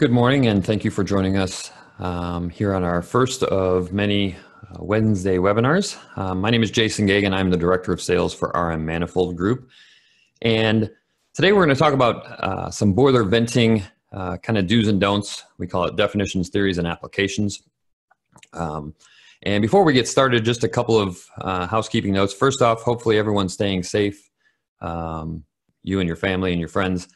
Good morning, and thank you for joining us um, here on our first of many uh, Wednesday webinars. Um, my name is Jason Geagan. I'm the Director of Sales for RM Manifold Group. And today we're going to talk about uh, some boiler venting uh, kind of do's and don'ts. We call it definitions, theories, and applications. Um, and before we get started, just a couple of uh, housekeeping notes. First off, hopefully everyone's staying safe. Um, you and your family and your friends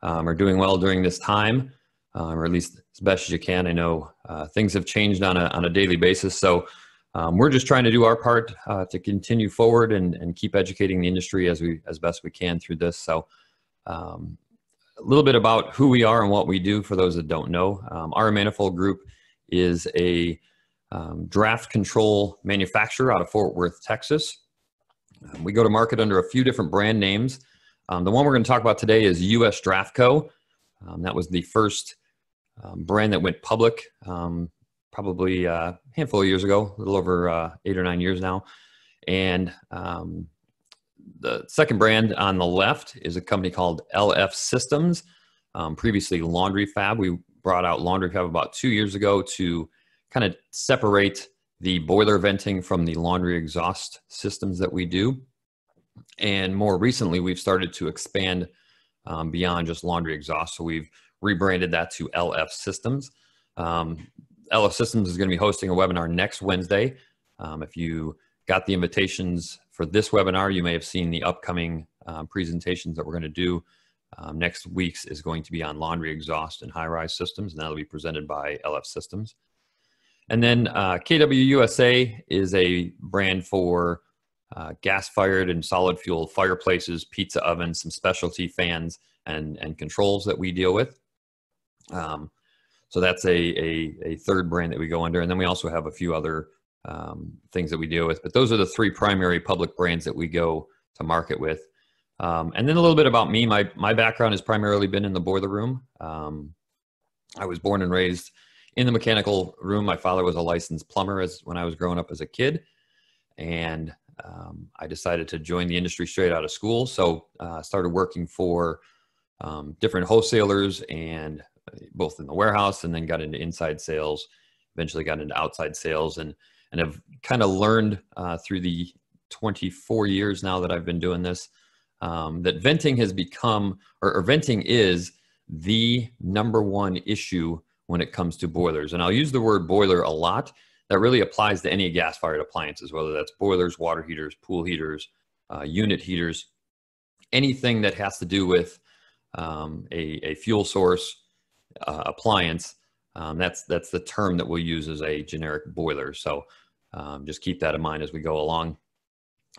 um, are doing well during this time um, or at least as best as you can. I know uh, things have changed on a, on a daily basis. So um, we're just trying to do our part uh, to continue forward and, and keep educating the industry as we as best we can through this. So um, a little bit about who we are and what we do for those that don't know. Um, RM Manifold Group is a um, draft control manufacturer out of Fort Worth, Texas. Um, we go to market under a few different brand names. Um, the one we're going to talk about today is US Draft Co. that was the first um, brand that went public um, probably uh, a handful of years ago, a little over uh, eight or nine years now. And um, the second brand on the left is a company called LF Systems, um, previously Laundry Fab. We brought out Laundry Fab about two years ago to kind of separate the boiler venting from the laundry exhaust systems that we do. And more recently, we've started to expand um, beyond just laundry exhaust. So we've rebranded that to LF Systems. Um, LF Systems is going to be hosting a webinar next Wednesday. Um, if you got the invitations for this webinar, you may have seen the upcoming um, presentations that we're going to do. Um, next week's is going to be on laundry exhaust and high-rise systems, and that'll be presented by LF Systems. And then uh, KWUSA is a brand for uh, gas-fired and solid fuel fireplaces, pizza ovens, some specialty fans, and, and controls that we deal with. Um, so that's a, a, a, third brand that we go under. And then we also have a few other um, things that we deal with. But those are the three primary public brands that we go to market with. Um, and then a little bit about me. My, my background has primarily been in the boiler room. Um, I was born and raised in the mechanical room. My father was a licensed plumber as when I was growing up as a kid. And um, I decided to join the industry straight out of school. So I uh, started working for um, different wholesalers and both in the warehouse and then got into inside sales, eventually got into outside sales and, and have kind of learned uh, through the 24 years now that I've been doing this, um, that venting has become, or, or venting is the number one issue when it comes to boilers. And I'll use the word boiler a lot. That really applies to any gas fired appliances, whether that's boilers, water heaters, pool heaters, uh, unit heaters, anything that has to do with um, a, a, fuel source uh, appliance. Um, that's that's the term that we'll use as a generic boiler. So um, just keep that in mind as we go along.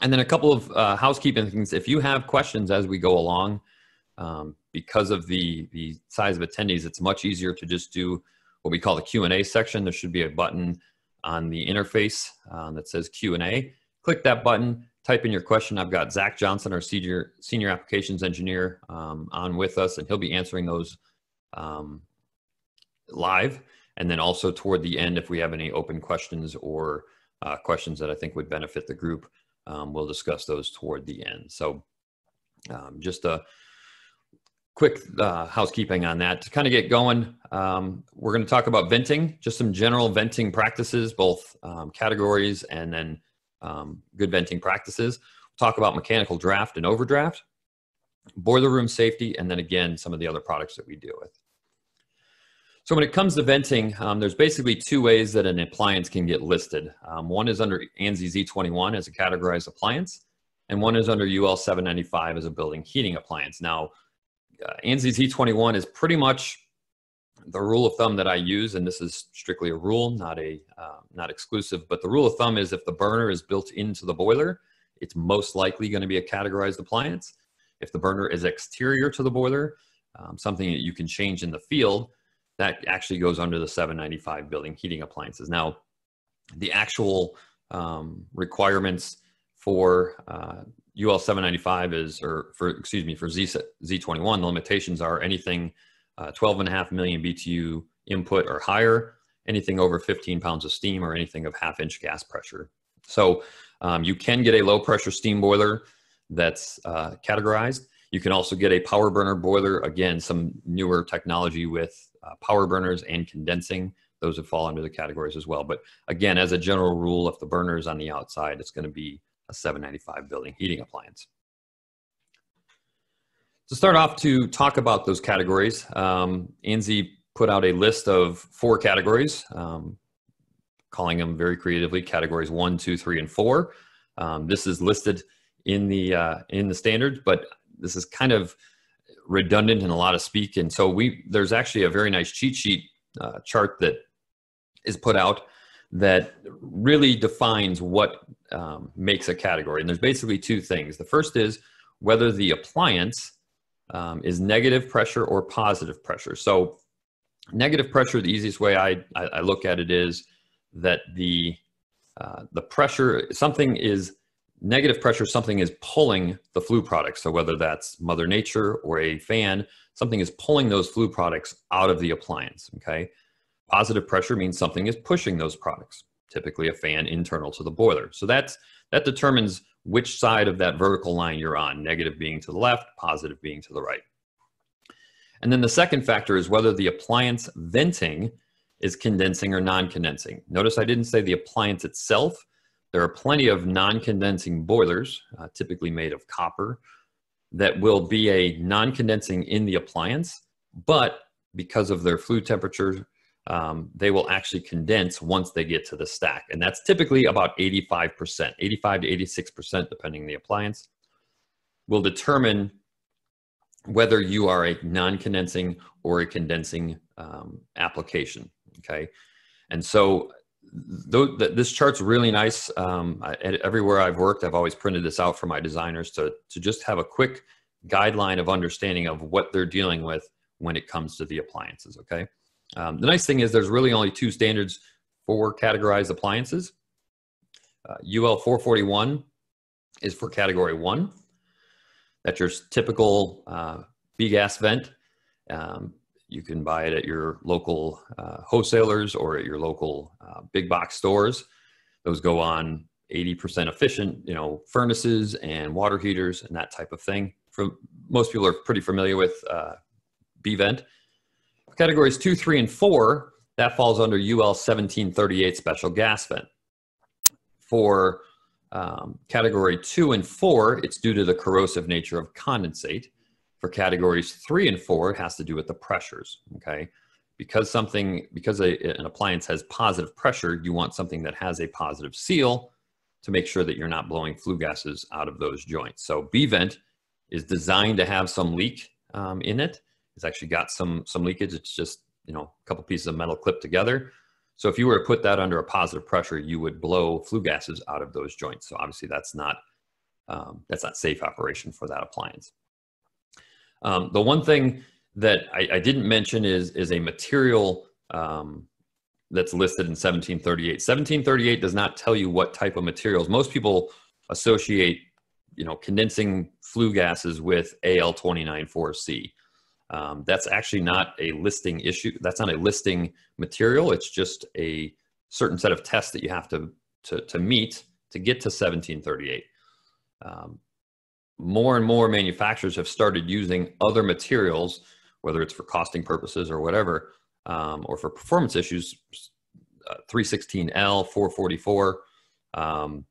And then a couple of uh, housekeeping things. If you have questions as we go along, um, because of the the size of attendees, it's much easier to just do what we call the Q and A section. There should be a button on the interface um, that says Q and A. Click that button. Type in your question. I've got Zach Johnson, our senior senior applications engineer, um, on with us, and he'll be answering those um, live. And then also toward the end, if we have any open questions or uh, questions that I think would benefit the group, um, we'll discuss those toward the end. So um, just a quick uh, housekeeping on that. To kind of get going, um, we're going to talk about venting, just some general venting practices, both um, categories and then um, good venting practices. We'll talk about mechanical draft and overdraft, boiler room safety, and then again, some of the other products that we deal with. So when it comes to venting, um, there's basically two ways that an appliance can get listed. Um, one is under ANSI Z21 as a categorized appliance, and one is under UL 795 as a building heating appliance. Now, uh, ANSI Z21 is pretty much the rule of thumb that I use, and this is strictly a rule, not a uh, not exclusive. But the rule of thumb is if the burner is built into the boiler, it's most likely going to be a categorized appliance. If the burner is exterior to the boiler, um, something that you can change in the field, that actually goes under the 795 building heating appliances. Now, the actual um, requirements for uh, UL 795 is, or for, excuse me, for Z, Z21, the limitations are anything uh, 12 and a half million BTU input or higher, anything over 15 pounds of steam or anything of half inch gas pressure. So um, you can get a low pressure steam boiler that's uh, categorized. You can also get a power burner boiler, again, some newer technology with uh, power burners and condensing, those would fall under the categories as well. But again, as a general rule, if the burner is on the outside, it's going to be a 795 building heating appliance. To start off to talk about those categories, um, ANSI put out a list of four categories, um, calling them very creatively categories one, two, three, and four. Um, this is listed in the uh, in the standards, but this is kind of redundant in a lot of speak. And so we there's actually a very nice cheat sheet uh, chart that is put out that really defines what um, makes a category. And there's basically two things. The first is whether the appliance um, is negative pressure or positive pressure. So negative pressure, the easiest way I, I, I look at it is that the, uh, the pressure, something is negative pressure, something is pulling the flue products. So whether that's mother nature or a fan, something is pulling those flue products out of the appliance, okay? Positive pressure means something is pushing those products, typically a fan internal to the boiler. So that's, that determines which side of that vertical line you're on, negative being to the left, positive being to the right. And then the second factor is whether the appliance venting is condensing or non-condensing. Notice I didn't say the appliance itself. There are plenty of non-condensing boilers, uh, typically made of copper, that will be a non-condensing in the appliance, but because of their flue temperature, um, they will actually condense once they get to the stack. And that's typically about 85%, 85 to 86%, depending on the appliance, will determine whether you are a non-condensing or a condensing um, application, okay? And so th this chart's really nice. Um, I, everywhere I've worked, I've always printed this out for my designers to, to just have a quick guideline of understanding of what they're dealing with when it comes to the appliances, okay? Um, the nice thing is there's really only two standards for categorized appliances. Uh, UL 441 is for category one. That's your typical uh, B-gas vent. Um, you can buy it at your local uh, wholesalers or at your local uh, big box stores. Those go on 80% efficient, you know, furnaces and water heaters and that type of thing. For most people are pretty familiar with uh, B-vent. Categories two, three, and four, that falls under UL 1738 special gas vent. For um, category two and four, it's due to the corrosive nature of condensate. For categories three and four, has to do with the pressures, okay? Because something, because a, an appliance has positive pressure, you want something that has a positive seal to make sure that you're not blowing flue gases out of those joints. So B-vent is designed to have some leak um, in it. It's actually got some, some leakage. It's just, you know, a couple pieces of metal clipped together. So if you were to put that under a positive pressure, you would blow flue gases out of those joints. So obviously that's not, um, that's not safe operation for that appliance. Um, the one thing that I, I, didn't mention is, is a material um, that's listed in 1738. 1738 does not tell you what type of materials. Most people associate, you know, condensing flue gases with AL294C. Um, that's actually not a listing issue. That's not a listing material. It's just a certain set of tests that you have to, to, to meet to get to 1738. Um, more and more manufacturers have started using other materials, whether it's for costing purposes or whatever, um, or for performance issues, uh, 316L, 444, um,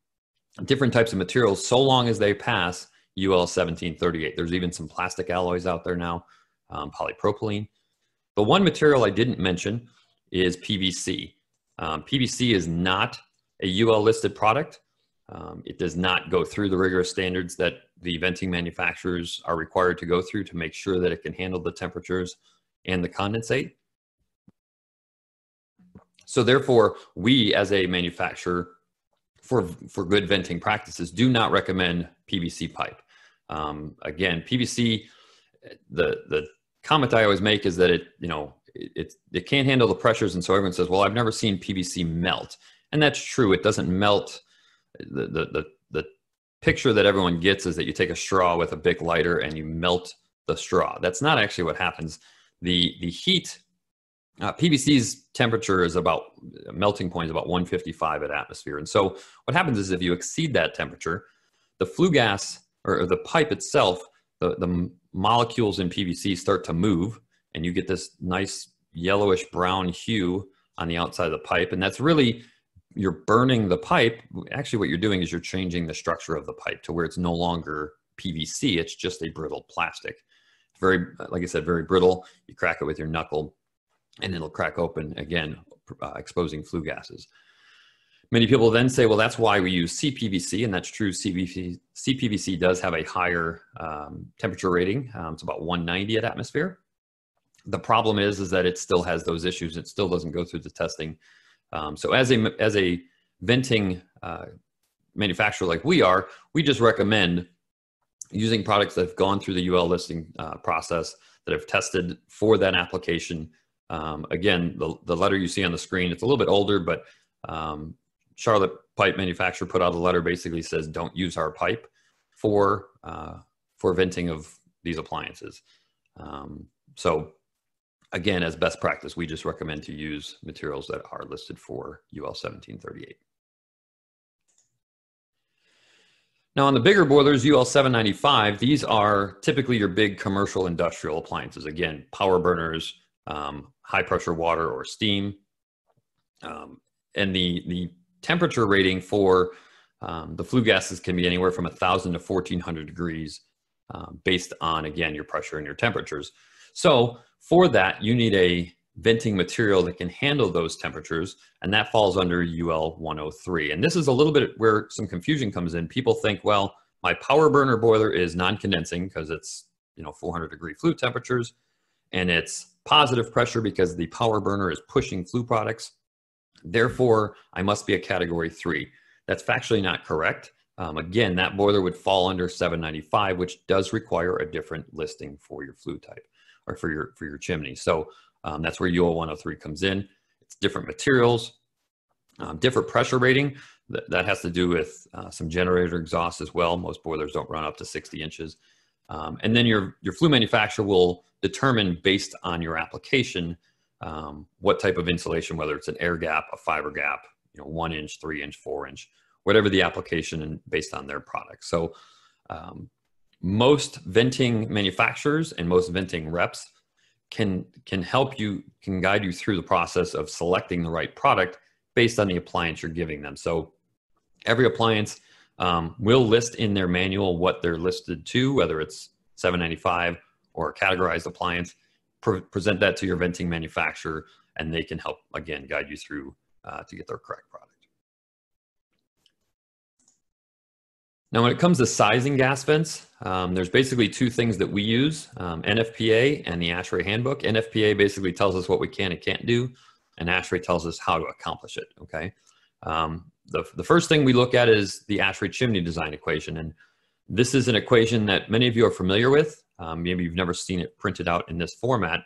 different types of materials, so long as they pass UL 1738. There's even some plastic alloys out there now um, polypropylene. The one material I didn't mention is PVC. Um, PVC is not a UL listed product. Um, it does not go through the rigorous standards that the venting manufacturers are required to go through to make sure that it can handle the temperatures and the condensate. So therefore, we as a manufacturer for, for good venting practices do not recommend PVC pipe. Um, again, PVC, the, the comment I always make is that it, you know, it, it, it can't handle the pressures. And so everyone says, well, I've never seen PVC melt. And that's true. It doesn't melt. The, the, the, the picture that everyone gets is that you take a straw with a big lighter and you melt the straw. That's not actually what happens. The, the heat, uh, PVC's temperature is about, melting point is about 155 at atmosphere. And so what happens is if you exceed that temperature, the flue gas or the pipe itself, the, the molecules in PVC start to move and you get this nice yellowish brown hue on the outside of the pipe. And that's really, you're burning the pipe. Actually, what you're doing is you're changing the structure of the pipe to where it's no longer PVC, it's just a brittle plastic. Very, like I said, very brittle. You crack it with your knuckle and it'll crack open again, uh, exposing flue gases. Many people then say, well, that's why we use CPVC, and that's true. CPVC, CPVC does have a higher um, temperature rating. Um, it's about 190 at atmosphere. The problem is, is that it still has those issues. It still doesn't go through the testing. Um, so as a, as a venting uh, manufacturer like we are, we just recommend using products that have gone through the UL listing uh, process, that have tested for that application. Um, again, the, the letter you see on the screen, it's a little bit older, but um, Charlotte pipe manufacturer put out a letter basically says don't use our pipe for uh, for venting of these appliances. Um, so again, as best practice, we just recommend to use materials that are listed for UL 1738. Now on the bigger boilers, UL 795, these are typically your big commercial industrial appliances. Again, power burners, um, high pressure water or steam. Um, and the, the temperature rating for um, the flue gases can be anywhere from 1,000 to 1,400 degrees um, based on, again, your pressure and your temperatures. So for that, you need a venting material that can handle those temperatures, and that falls under UL 103. And this is a little bit where some confusion comes in. People think, well, my power burner boiler is non-condensing because it's you know 400 degree flue temperatures, and it's positive pressure because the power burner is pushing flue products Therefore, I must be a category three. That's factually not correct. Um, again, that boiler would fall under 795, which does require a different listing for your flue type or for your, for your chimney. So um, that's where UL 103 comes in. It's different materials, um, different pressure rating. That, that has to do with uh, some generator exhaust as well. Most boilers don't run up to 60 inches. Um, and then your, your flue manufacturer will determine based on your application um, what type of insulation, whether it's an air gap, a fiber gap, you know, one inch, three inch, four inch, whatever the application and based on their product. So um, most venting manufacturers and most venting reps can can help you can guide you through the process of selecting the right product based on the appliance you're giving them. So every appliance um, will list in their manual what they're listed to, whether it's 795 or a categorized appliance pre present that to your venting manufacturer and they can help again guide you through uh, to get their correct product. Now, when it comes to sizing gas vents, um, there's basically two things that we use, um, NFPA and the ASHRAE handbook. NFPA basically tells us what we can and can't do, and ASHRAE tells us how to accomplish it, okay? Um, the, the first thing we look at is the ASHRAE chimney design equation, and this is an equation that many of you are familiar with. Um, maybe you've never seen it printed out in this format,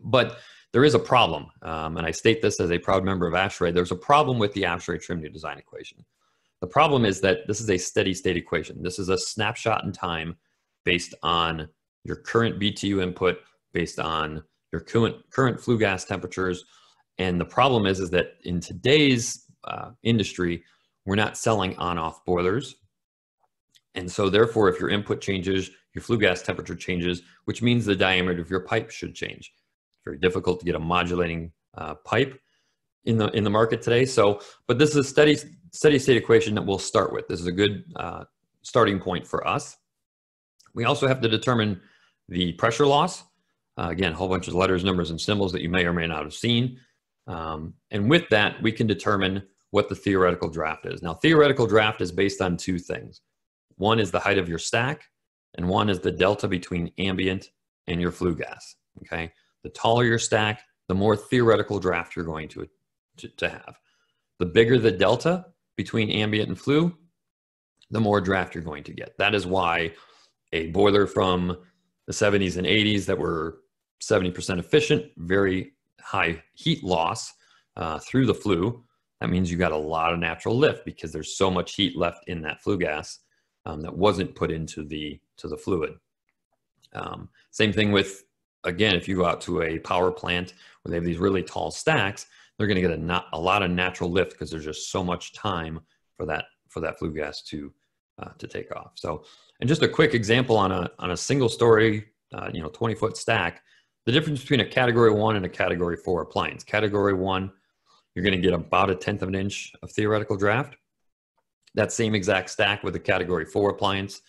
but there is a problem. Um, and I state this as a proud member of ASHRAE. There's a problem with the ASHRAE chimney design equation. The problem is that this is a steady state equation. This is a snapshot in time based on your current BTU input, based on your current, current flue gas temperatures. And the problem is, is that in today's uh, industry, we're not selling on-off boilers. And so therefore, if your input changes, your flue gas temperature changes, which means the diameter of your pipe should change. It's very difficult to get a modulating uh, pipe in the in the market today. So, but this is a steady steady state equation that we'll start with. This is a good uh, starting point for us. We also have to determine the pressure loss. Uh, again, a whole bunch of letters, numbers, and symbols that you may or may not have seen. Um, and with that, we can determine what the theoretical draft is. Now, theoretical draft is based on two things. One is the height of your stack, and one is the delta between ambient and your flue gas. Okay, the taller your stack, the more theoretical draft you're going to, to, to have. The bigger the delta between ambient and flue, the more draft you're going to get. That is why a boiler from the 70s and 80s that were 70% efficient, very high heat loss uh, through the flue. That means you got a lot of natural lift because there's so much heat left in that flue gas um, that wasn't put into the to the fluid. Um, same thing with again, if you go out to a power plant where they have these really tall stacks, they're going to get a, not, a lot of natural lift because there's just so much time for that for that flue gas to uh, to take off. So, and just a quick example on a on a single story, uh, you know, 20 foot stack, the difference between a category one and a category four appliance. Category one, you're going to get about a tenth of an inch of theoretical draft. That same exact stack with a category four appliance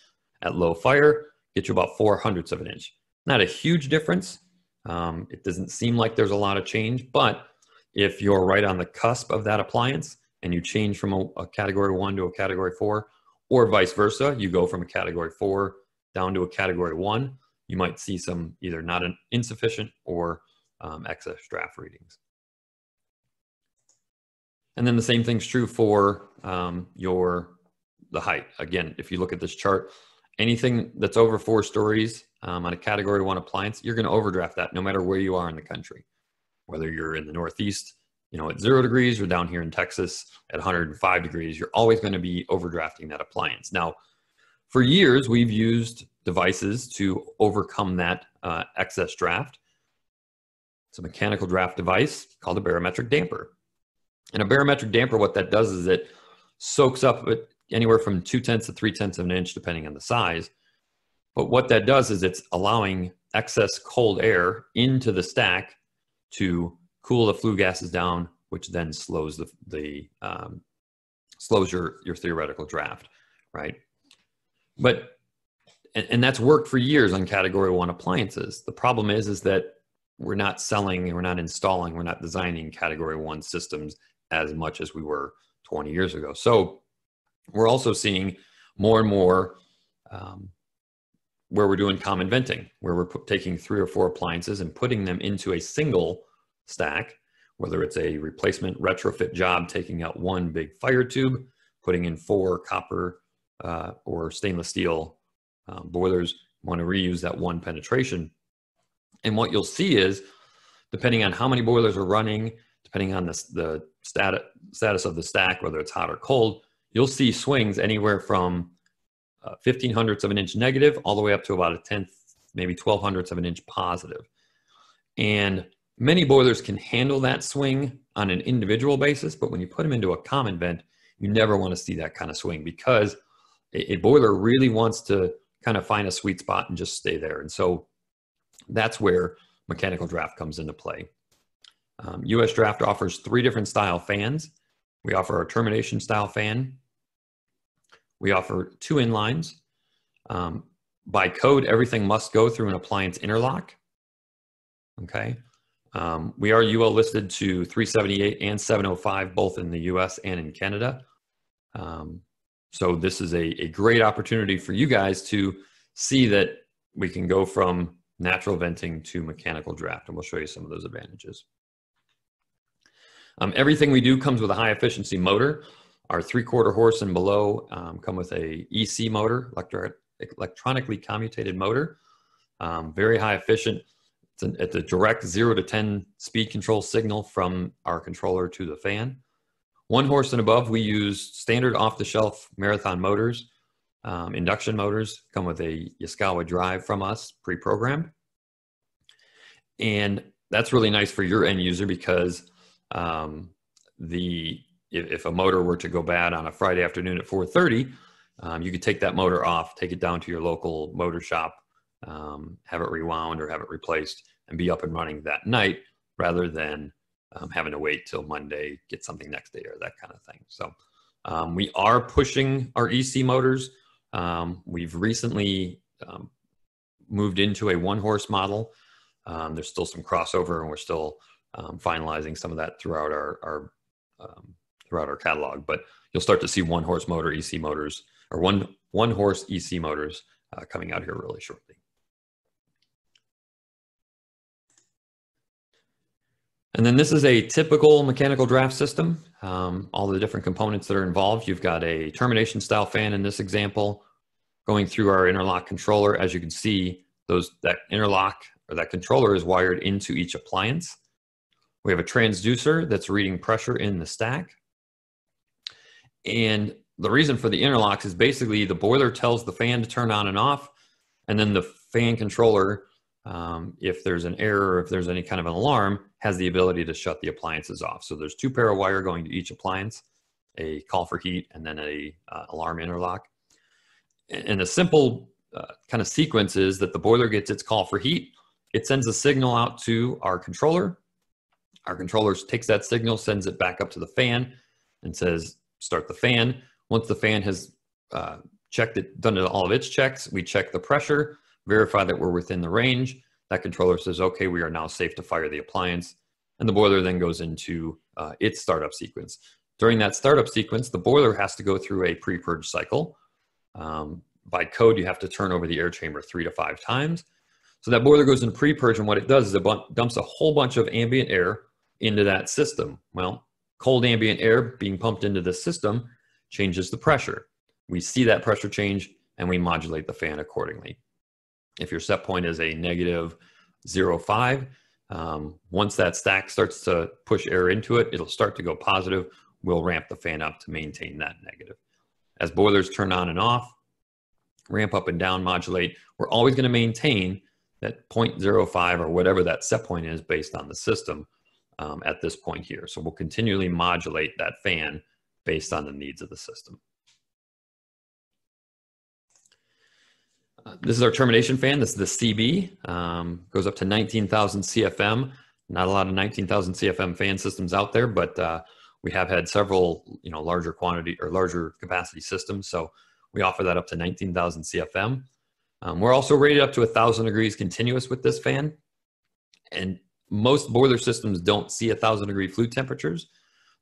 at low fire gets you about four hundredths of an inch. Not a huge difference. Um, it doesn't seem like there's a lot of change, but if you're right on the cusp of that appliance and you change from a, a category one to a category four, or vice versa, you go from a category four down to a category one, you might see some either not an insufficient or um, excess draft readings. And then the same thing's true for um, your the height. Again, if you look at this chart, anything that's over four stories um, on a category one appliance, you're going to overdraft that no matter where you are in the country. Whether you're in the Northeast, you know, at zero degrees or down here in Texas at 105 degrees, you're always going to be overdrafting that appliance. Now, for years, we've used devices to overcome that uh, excess draft. It's a mechanical draft device called a barometric damper. And a barometric damper, what that does is it soaks up anywhere from two tenths to three tenths of an inch, depending on the size. But what that does is it's allowing excess cold air into the stack to cool the flue gases down, which then slows the, the um, slows your, your theoretical draft, right? But and, and that's worked for years on category one appliances. The problem is is that we're not selling, we're not installing, we're not designing category one systems as much as we were 20 years ago. So we're also seeing more and more um, where we're doing common venting, where we're taking three or four appliances and putting them into a single stack, whether it's a replacement retrofit job taking out one big fire tube, putting in four copper uh, or stainless steel um, boilers, want to reuse that one penetration. And what you'll see is, depending on how many boilers are running, depending on the, the stat, status of the stack, whether it's hot or cold, you'll see swings anywhere from uh, 15 hundredths of an inch negative all the way up to about a tenth, maybe 12 hundredths of an inch positive. And many boilers can handle that swing on an individual basis, but when you put them into a common vent, you never want to see that kind of swing because a, a boiler really wants to kind of find a sweet spot and just stay there. And so that's where mechanical draft comes into play. Um, US Draft offers three different style fans. We offer a termination style fan. We offer two inlines. Um, by code, everything must go through an appliance interlock. Okay. Um, we are UL listed to 378 and 705, both in the US and in Canada. Um, so this is a, a great opportunity for you guys to see that we can go from natural venting to mechanical draft, and we'll show you some of those advantages. Um, everything we do comes with a high efficiency motor. Our three quarter horse and below um, come with a EC motor, electro electronically commutated motor. Um, very high efficient. It's, an, it's a direct zero to 10 speed control signal from our controller to the fan. One horse and above, we use standard off-the-shelf marathon motors. Um, induction motors come with a Yaskawa drive from us, pre-programmed. And that's really nice for your end user because um, the if, if, a motor were to go bad on a Friday afternoon at 4:30, um, you could take that motor off, take it down to your local motor shop, um, have it rewound or have it replaced, and be up and running that night rather than um, having to wait till Monday, get something next day or that kind of thing. So um, we are pushing our EC motors. Um, we've recently um, moved into a one horse model. There's still some crossover and we're still finalizing some of that throughout our, our throughout our catalog, but you'll start to see one horse motor EC motors or one, one horse EC motors uh, coming out here really shortly. And then this is a typical mechanical draft system. Um, all the different components that are involved. You've got a termination style fan in this example going through our interlock controller. As you can see, those that interlock or that controller is wired into each appliance. We have a transducer that's reading pressure in the stack. And the reason for the interlocks is basically the boiler tells the fan to turn on and off, and then the fan controller um, if there's an error, if there's any kind of an alarm, has the ability to shut the appliances off. So there's two pair of wire going to each appliance, a call for heat, and then a uh, alarm interlock. And the simple uh, kind of sequence is that the boiler gets its call for heat, it sends a signal out to our controller. Our controller takes that signal, sends it back up to the fan, and says, start the fan. Once the fan has uh, checked it, done all of its checks, we check the pressure, verify that we're within the range. That controller says, okay, we are now safe to fire the appliance. And the boiler then goes into uh, its startup sequence. During that startup sequence, the boiler has to go through a pre-purge cycle. Um, by code, you have to turn over the air chamber three to five times. So that boiler goes into pre-purge, and what it does is it dumps a whole bunch of ambient air into that system. Well, cold ambient air being pumped into the system changes the pressure. We see that pressure change, and we modulate the fan accordingly. If your set point is a negative 0.5, um, once that stack starts to push air into it, it'll start to go positive. We'll ramp the fan up to maintain that negative. As boilers turn on and off, ramp up and down, modulate, we're always going to maintain that 0.05 or whatever that set point is based on the system um, at this point here. So we'll continually modulate that fan based on the needs of the system. Uh, this is our termination fan. This is the CB. Um, goes up to 19,000 CFM. Not a lot of 19,000 CFM fan systems out there, but uh, we have had several, you know, larger quantity or larger capacity systems. So we offer that up to 19,000 CFM. Um, we're also rated up to 1,000 degrees continuous with this fan. And most boiler systems don't see a 1,000 degree flue temperatures.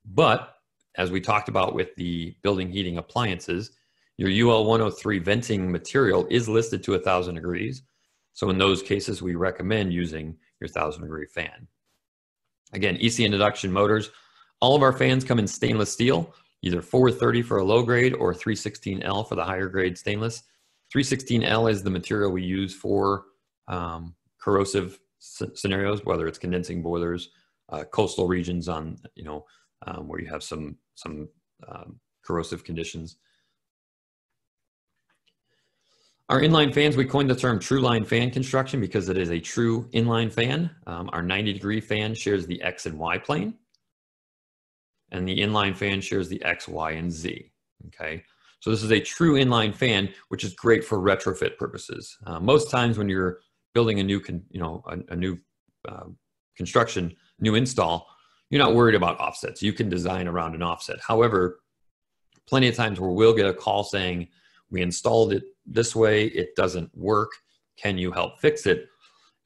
But as we talked about with the building heating appliances, your UL 103 venting material is listed to a 1,000 degrees. So in those cases, we recommend using your 1,000 degree fan. Again, EC induction motors, all of our fans come in stainless steel, either 430 for a low grade or 316L for the higher grade stainless. 316L is the material we use for um, corrosive scenarios, whether it's condensing boilers, uh, coastal regions on, you know, um, where you have some, some um, corrosive conditions. Our inline fans, we coined the term true line fan construction because it is a true inline fan. Um, our 90 degree fan shares the X and Y plane. And the inline fan shares the X, Y, and Z, okay? So this is a true inline fan, which is great for retrofit purposes. Uh, most times when you're building a new, you know, a, a new uh, construction, new install, you're not worried about offsets. You can design around an offset. However, plenty of times where we'll get a call saying, we installed it this way, it doesn't work. Can you help fix it?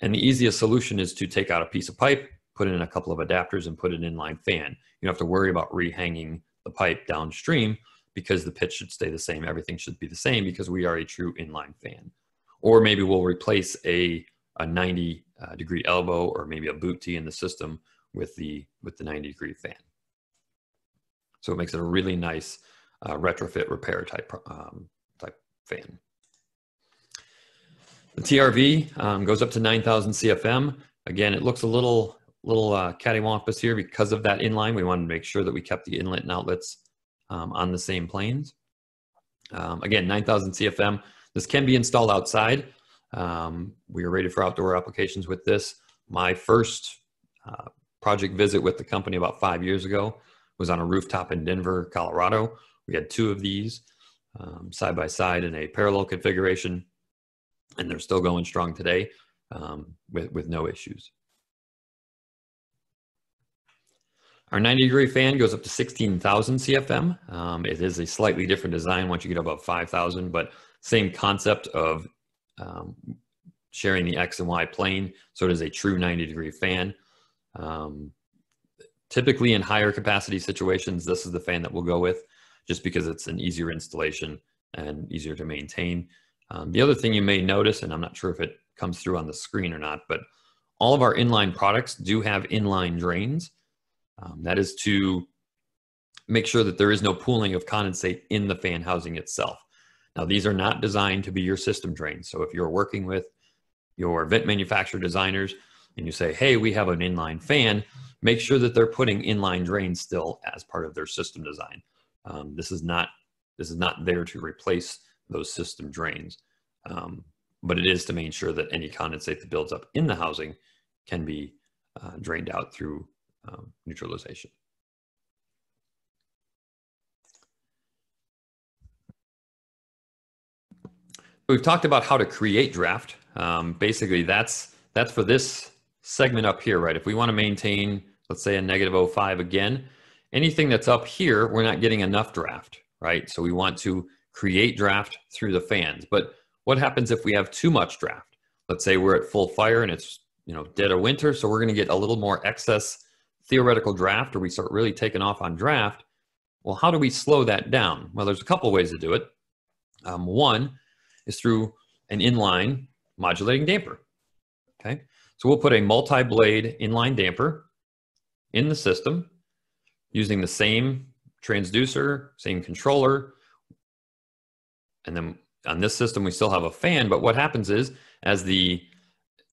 And the easiest solution is to take out a piece of pipe, put in a couple of adapters and put an inline fan. You don't have to worry about rehanging the pipe downstream because the pitch should stay the same. Everything should be the same because we are a true inline fan or maybe we'll replace a, a 90 uh, degree elbow or maybe a boot tee in the system with the, with the 90 degree fan. So it makes it a really nice uh, retrofit repair type, um, type fan. The TRV um, goes up to 9,000 CFM. Again, it looks a little, little uh, cattywampus here because of that inline. We wanted to make sure that we kept the inlet and outlets um, on the same planes. Um, again, 9,000 CFM. This can be installed outside. Um, we are rated for outdoor applications with this. My first uh, project visit with the company about five years ago was on a rooftop in Denver, Colorado. We had two of these um, side by side in a parallel configuration, and they're still going strong today um, with, with no issues. Our 90 degree fan goes up to 16,000 CFM. Um, it is a slightly different design once you get above 5,000, but same concept of um, sharing the X and Y plane. So it is a true 90 degree fan. Um, typically in higher capacity situations, this is the fan that we'll go with just because it's an easier installation and easier to maintain. Um, the other thing you may notice, and I'm not sure if it comes through on the screen or not, but all of our inline products do have inline drains. Um, that is to make sure that there is no pooling of condensate in the fan housing itself. Now, these are not designed to be your system drains. So if you're working with your vent manufacturer designers and you say, hey, we have an inline fan, make sure that they're putting inline drains still as part of their system design. Um, this is not this is not there to replace those system drains, um, but it is to make sure that any condensate that builds up in the housing can be uh, drained out through um, neutralization. We've talked about how to create draft. Um, basically, that's that's for this segment up here, right? If we want to maintain, let's say a negative 05 again, anything that's up here, we're not getting enough draft, right? So we want to create draft through the fans. But what happens if we have too much draft? Let's say we're at full fire and it's you know dead of winter, so we're going to get a little more excess theoretical draft, or we start really taking off on draft. Well, how do we slow that down? Well, there's a couple ways to do it. Um, one is through an inline modulating damper. Okay, so we'll put a multi-blade inline damper in the system using the same transducer, same controller, and then on this system we still have a fan. But what happens is, as the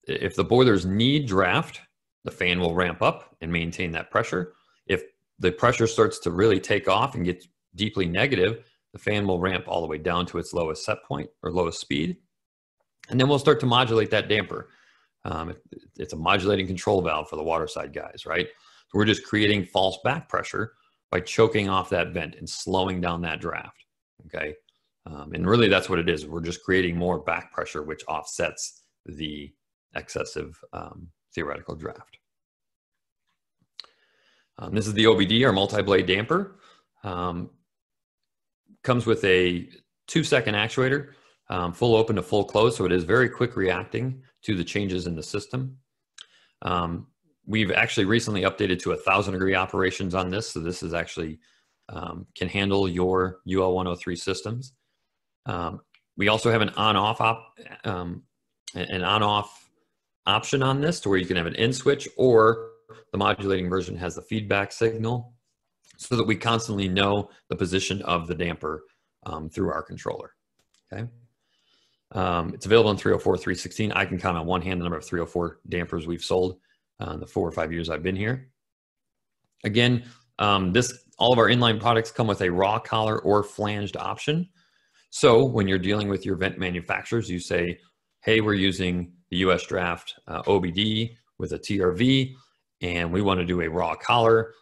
if the boilers need draft, the fan will ramp up and maintain that pressure. If the pressure starts to really take off and get deeply negative, the fan will ramp all the way down to its lowest set point or lowest speed. And then we'll start to modulate that damper. Um, it, it's a modulating control valve for the water side guys, right? So we're just creating false back pressure by choking off that vent and slowing down that draft, okay? Um, and really that's what it is. We're just creating more back pressure, which offsets the excessive um, theoretical draft. Um, this is the OBD, our multi-blade damper. Um, comes with a two second actuator, um, full open to full close, so it is very quick reacting to the changes in the system. Um, we've actually recently updated to a thousand degree operations on this, so this is actually um, can handle your UL 103 systems. Um, we also have an on-off op, um, an on-off option on this to where you can have an in switch or the modulating version has the feedback signal so that we constantly know the position of the damper um, through our controller. Okay. Um, it's available in 304, 316. I can count on one hand the number of 304 dampers we've sold uh, the four or five years I've been here. Again, um, this all of our inline products come with a raw collar or flanged option. So when you're dealing with your vent manufacturers, you say, hey, we're using the US draft uh, OBD with a TRV, and we want to do a raw collar.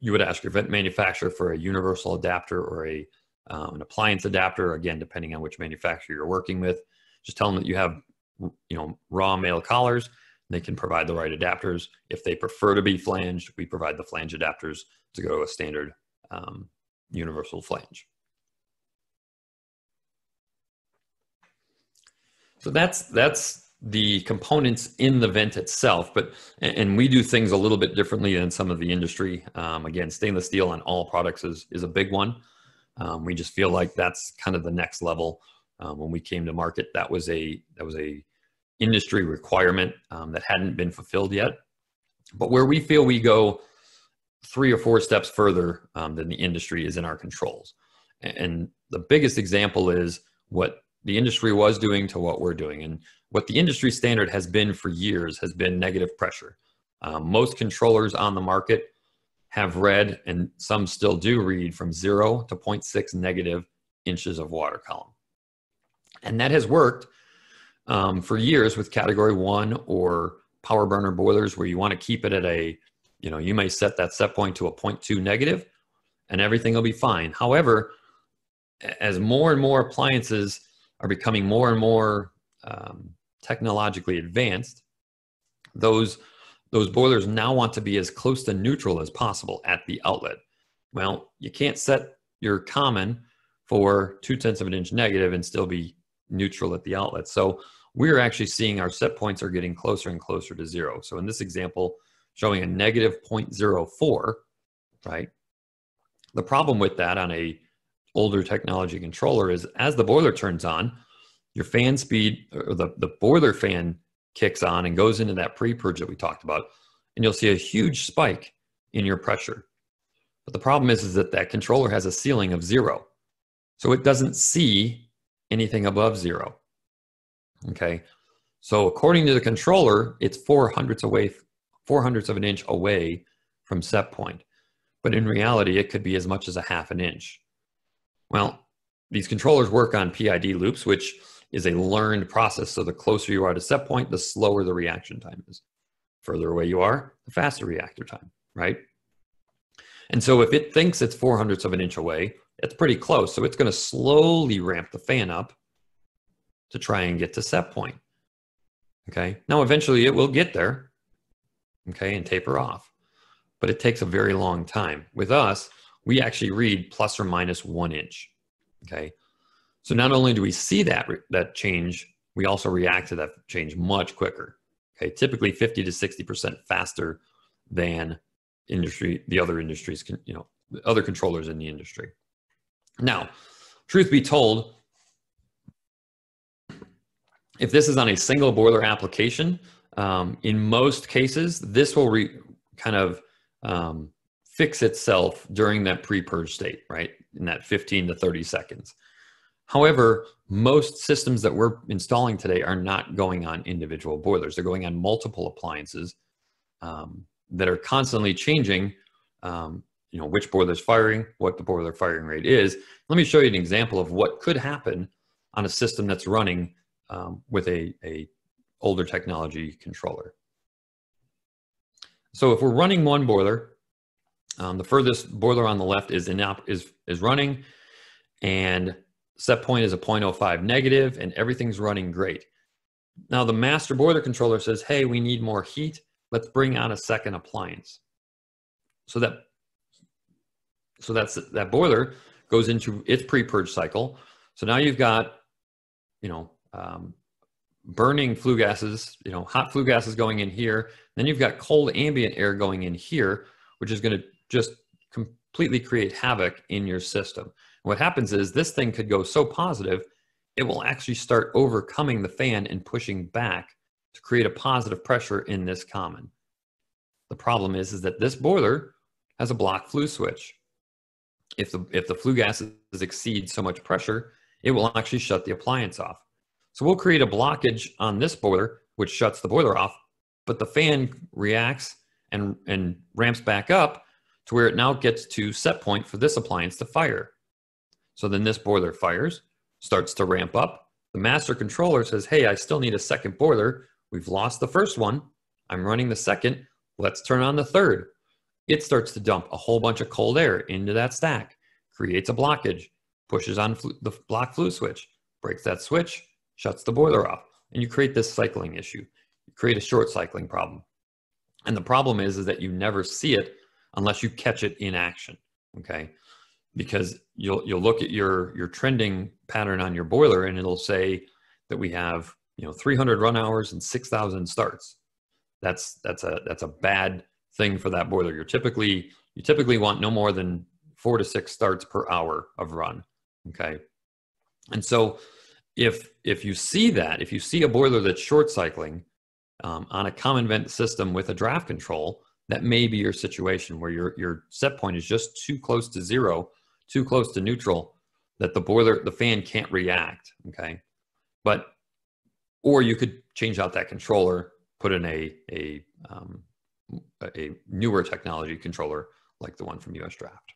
You would ask your vent manufacturer for a universal adapter or a um, an appliance adapter, again, depending on which manufacturer you're working with. Just tell them that you have, you know, raw male collars. They can provide the right adapters. If they prefer to be flanged, we provide the flange adapters to go to a standard um, universal flange. So that's that's the components in the vent itself, but and we do things a little bit differently than some of the industry. Um, again, stainless steel on all products is is a big one. Um, we just feel like that's kind of the next level. Um, when we came to market, that was a that was a industry requirement um, that hadn't been fulfilled yet. But where we feel we go three or four steps further um, than the industry is in our controls. And the biggest example is what the industry was doing to what we're doing. And what the industry standard has been for years has been negative pressure. Um, most controllers on the market have read, and some still do read, from zero to 0.6 negative inches of water column. And that has worked um, for years with category one or power burner boilers where you want to keep it at a, you know, you may set that set point to a 0.2 negative and everything will be fine. However, as more and more appliances are becoming more and more um, technologically advanced, those those boilers now want to be as close to neutral as possible at the outlet. Well, you can't set your common for two tenths of an inch negative and still be neutral at the outlet. So we're actually seeing our set points are getting closer and closer to zero. So in this example, showing a negative 0.04, right? The problem with that on a older technology controller is as the boiler turns on, your fan speed or the, the boiler fan kicks on and goes into that pre-purge that we talked about, and you'll see a huge spike in your pressure. But the problem is, is that that controller has a ceiling of zero. So it doesn't see anything above zero. Okay. So according to the controller, it's four hundredths away, four hundredths of an inch away from set point. But in reality, it could be as much as a half an inch. Well, these controllers work on PID loops, which is a learned process. So the closer you are to set point, the slower the reaction time is. Further away you are, the faster reactor time, right? And so if it thinks it's four hundredths of an inch away, it's pretty close. So it's going to slowly ramp the fan up to try and get to set point. Okay. Now, eventually it will get there. Okay. And taper off. But it takes a very long time. With us, we actually read plus or minus one inch. Okay. So not only do we see that, that change, we also react to that change much quicker. Okay. Typically 50 to 60% faster than industry, the other industries, can, you know, other controllers in the industry. Now, truth be told, if this is on a single boiler application, um, in most cases, this will re- kind of um, fix itself during that pre-purge state, right? In that 15 to 30 seconds. However, most systems that we're installing today are not going on individual boilers. They're going on multiple appliances um, that are constantly changing, um, you know, which boiler's firing, what the boiler firing rate is. Let me show you an example of what could happen on a system that's running um, with a, a older technology controller. So if we're running one boiler, um, the furthest boiler on the left is in is is running, and set point is a 0.05 negative, and everything's running great. Now the master boiler controller says, "Hey, we need more heat. Let's bring on a second appliance." So that so that's that boiler goes into its pre-purge cycle. So now you've got, you know, um, burning flue gases, you know, hot flue gases going in here. Then you've got cold ambient air going in here, which is going to just completely create havoc in your system. What happens is this thing could go so positive, it will actually start overcoming the fan and pushing back to create a positive pressure in this common. The problem is, is that this boiler has a block flue switch. If the, if the flue gases exceed so much pressure, it will actually shut the appliance off. So we'll create a blockage on this boiler, which shuts the boiler off, but the fan reacts and, and ramps back up to where it now gets to set point for this appliance to fire. So then this boiler fires, starts to ramp up. The master controller says, hey, I still need a second boiler. We've lost the first one. I'm running the second. Let's turn on the third. It starts to dump a whole bunch of cold air into that stack, creates a blockage, pushes on the block flue switch, breaks that switch, shuts the boiler off, and you create this cycling issue. You create a short cycling problem. And the problem is, is that you never see it unless you catch it in action. Okay. Because you'll you'll look at your your trending pattern on your boiler and it'll say that we have you know 300 run hours and 6,000 starts. That's that's a that's a bad thing for that boiler. You're typically you typically want no more than four to six starts per hour of run. Okay. And so if if you see that, if you see a boiler that's short cycling um, on a common vent system with a draft control, that may be your situation where your your set point is just too close to zero, too close to neutral, that the boiler the fan can't react. Okay, but or you could change out that controller, put in a a um, a newer technology controller like the one from US Draft.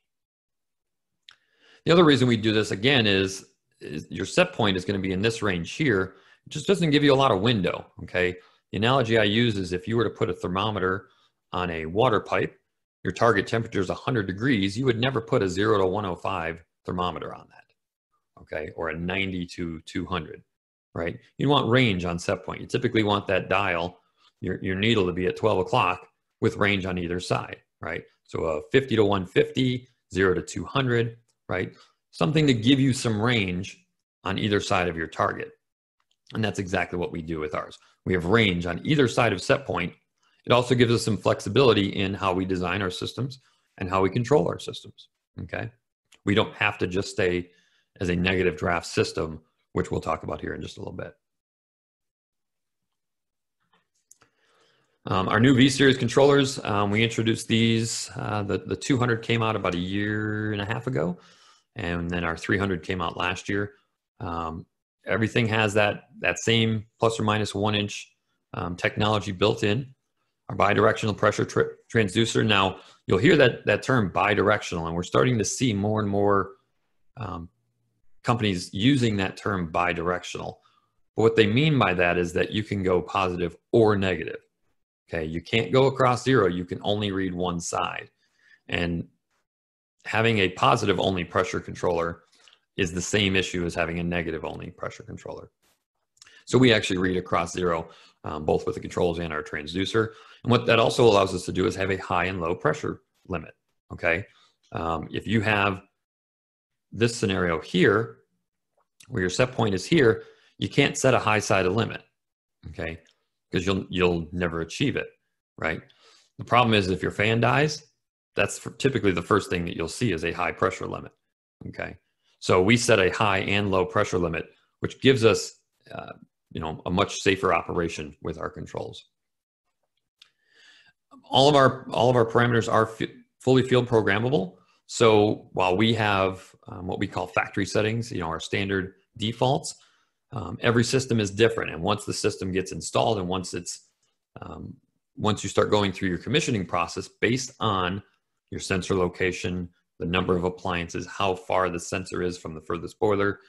The other reason we do this again is is your set point is going to be in this range here. It just doesn't give you a lot of window, okay? The analogy I use is if you were to put a thermometer on a water pipe, your target temperature is 100 degrees, you would never put a 0 to 105 thermometer on that, okay? Or a 90 to 200, right? You want range on set point. You typically want that dial, your, your needle to be at 12 o'clock with range on either side, right? So a 50 to 150, 0 to 200, right? something to give you some range on either side of your target. And that's exactly what we do with ours. We have range on either side of set point. It also gives us some flexibility in how we design our systems and how we control our systems. Okay. We don't have to just stay as a negative draft system, which we'll talk about here in just a little bit. Um, our new V-Series controllers, um, we introduced these, uh, the, the 200 came out about a year and a half ago and then our 300 came out last year. Um, everything has that that same plus or minus one inch um, technology built in. Our bidirectional pressure transducer. Now you'll hear that that term bidirectional, and we're starting to see more and more um, companies using that term bidirectional. But what they mean by that is that you can go positive or negative. Okay, you can't go across zero. You can only read one side, and having a positive only pressure controller is the same issue as having a negative only pressure controller. So we actually read across zero. um, both with the controls and our transducer. And what that also allows us to do is have a high and low pressure limit, okay? Um, if you have this scenario here, where your set point is here, you can't set a high side of limit, okay? Because you'll, you'll never achieve it, right? The problem is if your fan dies, that's typically the first thing that you'll see is a high pressure limit, okay? So we set a high and low pressure limit, which gives us, uh, you know, a much safer operation with our controls. All of our all of our parameters are fully field programmable. So while we have um, what we call factory settings, you know, our standard defaults, um, every system is different. And once the system gets installed and once it's, um, once you start going through your commissioning process based on your sensor location, the number of appliances, how far the sensor is from the furthest boiler,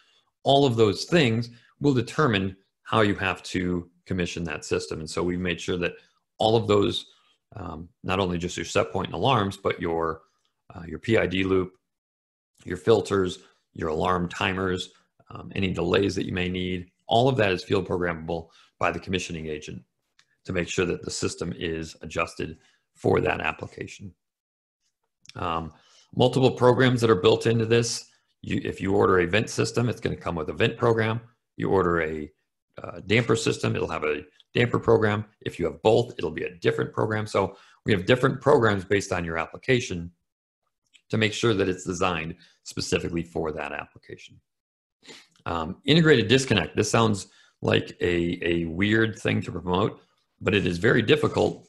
all of those things will determine how you have to commission that system. And so we've made sure that all of those, um, not only just your set point and alarms, but your uh, your PID loop, your filters, your alarm timers, um, any delays that you may need. All of that is field programmable by the commissioning agent to make sure that the system is adjusted for that application. Um, multiple programs that are built into this. You, if you order a vent system, it's going to come with a vent program. You order a uh, damper system, it'll have a damper program. If you have both, it'll be a different program. So we have different programs based on your application to make sure that it's designed specifically for that application. Um, integrated disconnect. This sounds like a, a weird thing to promote, but it is very difficult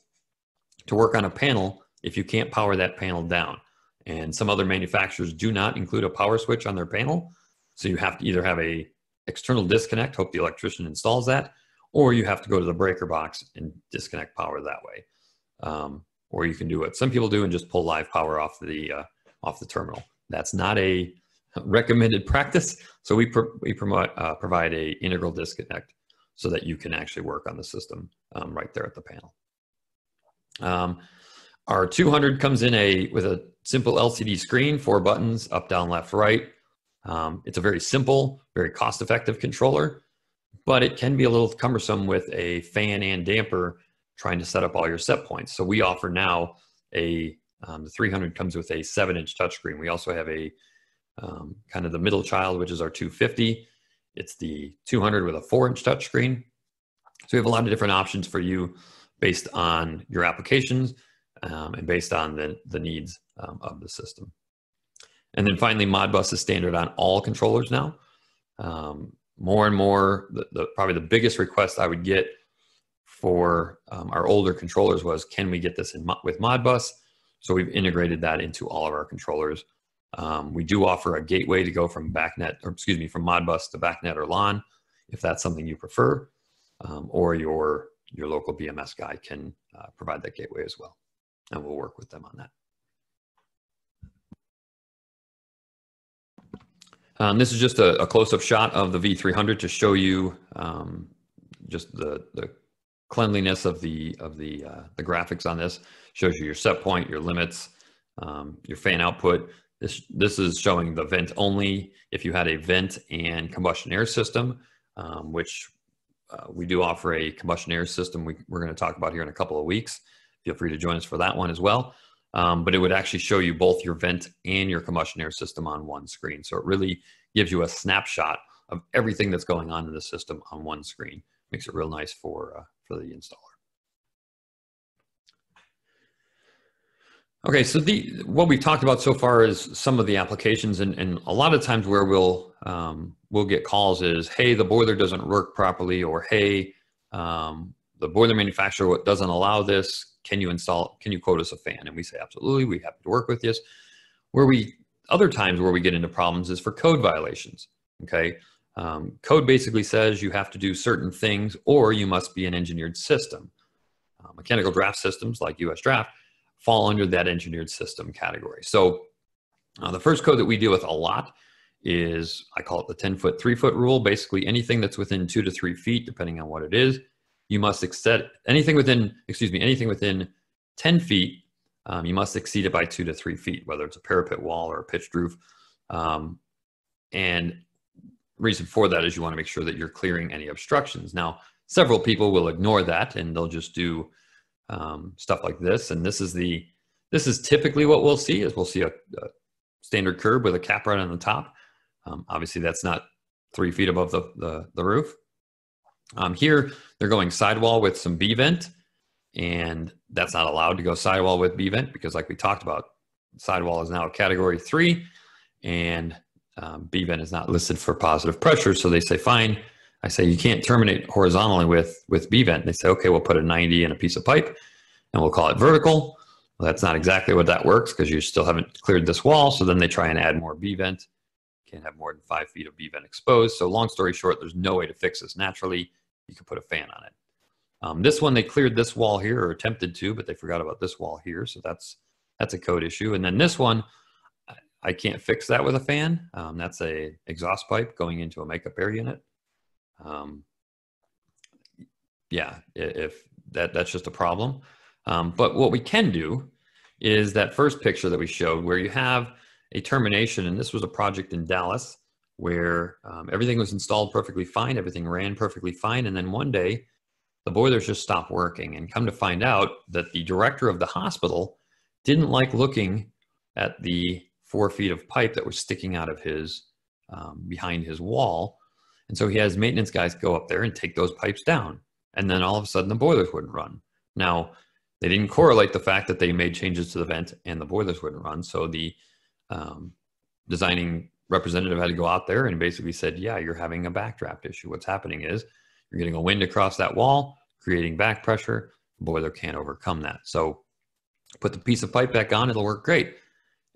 to work on a panel if you can't power that panel down. And some other manufacturers do not include a power switch on their panel. So you have to either have a external disconnect, hope the electrician installs that, or you have to go to the breaker box and disconnect power that way. Um, or you can do what some people do and just pull live power off the uh, off the terminal. That's not a recommended practice. So we, pro we promote, uh, provide a integral disconnect so that you can actually work on the system um, right there at the panel. Um, our 200 comes in a with a simple LCD screen, four buttons, up, down, left, right. Um, it's a very simple, very cost-effective controller, but it can be a little cumbersome with a fan and damper trying to set up all your set points. So we offer now a um, the 300 comes with a seven inch touchscreen. We also have a um, kind of the middle child, which is our 250. It's the 200 with a four inch touchscreen. So we have a lot of different options for you based on your applications um, and based on the, the needs um, of the system. And then finally, Modbus is standard on all controllers now. Um, more and more, the, the, probably the biggest request I would get for um, our older controllers was, can we get this in with Modbus? So we've integrated that into all of our controllers. Um, we do offer a gateway to go from BACnet, or excuse me, from Modbus to BACnet or LAN, if that's something you prefer, um, or your, your local BMS guy can uh, provide that gateway as well. And we'll work with them on that. Um, this is just a, a close-up shot of the V300 to show you um, just the, the cleanliness of the of the uh, the graphics on this shows you your set point, your limits, um, your fan output. This this is showing the vent only. If you had a vent and combustion air system, um, which uh, we do offer a combustion air system, we, we're going to talk about here in a couple of weeks. Feel free to join us for that one as well. Um, but it would actually show you both your vent and your combustion air system on one screen. So it really gives you a snapshot of everything that's going on in the system on one screen. Makes it real nice for uh, for the installer. Okay, so the what we've talked about so far is some of the applications, and, and a lot of times where we'll um, we'll get calls is, hey, the boiler doesn't work properly, or hey, um, the boiler manufacturer doesn't allow this. Can you install? Can you quote us a fan? And we say absolutely. We have to work with this. Where we other times where we get into problems is for code violations. Okay, um, code basically says you have to do certain things or you must be an engineered system. Uh, mechanical draft systems like US Draft fall under that engineered system category. So uh, the first code that we deal with a lot is, I call it the 10 foot, three foot rule. Basically anything that's within two to three feet, depending on what it is, you must exceed anything within, excuse me, anything within 10 feet, um, you must exceed it by two to three feet, whether it's a parapet wall or a pitched roof. Um, and reason for that is you want to make sure that you're clearing any obstructions. Now, several people will ignore that and they'll just do um, stuff like this. And this is the this is typically what we'll see is we'll see a, a standard curb with a cap right on the top. Um, obviously, that's not three feet above the, the, the roof. Um, here, they're going sidewall with some B-vent, and that's not allowed to go sidewall with B-vent because like we talked about, sidewall is now category three, and um, B-vent is not listed for positive pressure. So they say, fine. I say, you can't terminate horizontally with, with B-vent. They say, okay, we'll put a 90 in a piece of pipe, and we'll call it vertical. Well, that's not exactly what that works because you still haven't cleared this wall. So then they try and add more B-vent. Can't have more than five feet of B-vent exposed. So long story short, there's no way to fix this naturally. You could put a fan on it. Um, this one, they cleared this wall here or attempted to, but they forgot about this wall here. So that's, that's a code issue. And then this one, I can't fix that with a fan. Um, that's a exhaust pipe going into a makeup air unit. Um, yeah, if that, that's just a problem. Um, but what we can do is that first picture that we showed where you have a termination, and this was a project in Dallas where um, everything was installed perfectly fine, everything ran perfectly fine, and then one day the boilers just stopped working. And come to find out that the director of the hospital didn't like looking at the four feet of pipe that was sticking out of his um, behind his wall. And so he has maintenance guys go up there and take those pipes down. And then all of a sudden the boilers wouldn't run. Now, they didn't correlate the fact that they made changes to the vent and the boilers wouldn't run. So the um, designing representative had to go out there and basically said, yeah, you're having a backdraft issue. What's happening is you're getting a wind across that wall, creating back pressure. The boiler can't overcome that. So put the piece of pipe back on, it'll work great.